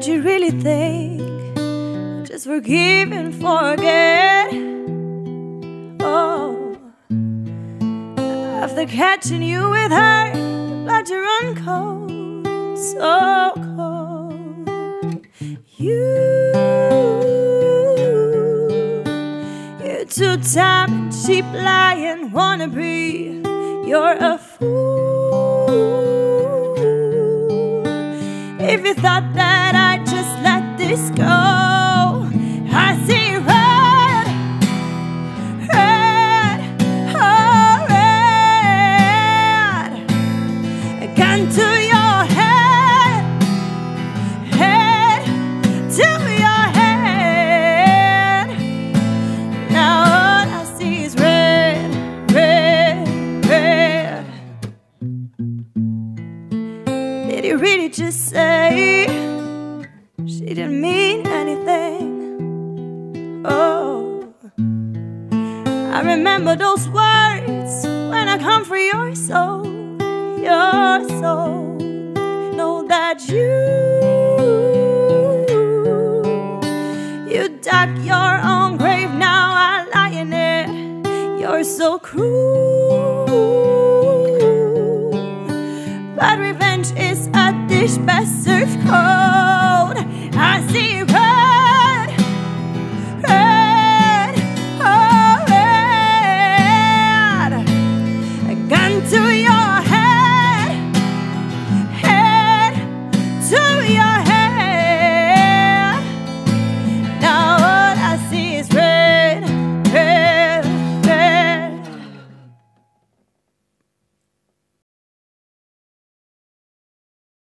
Did you really think just forgive and forget? Oh, after catching you with her, blood to run cold, so cold. You, you're too time cheap lying, wanna be. You're a fool if you thought Did you really just say she didn't mean anything? Oh, I remember those words when I come for your soul, your soul. Know that you, you dug your own grave, now I lie in it. You're so cruel.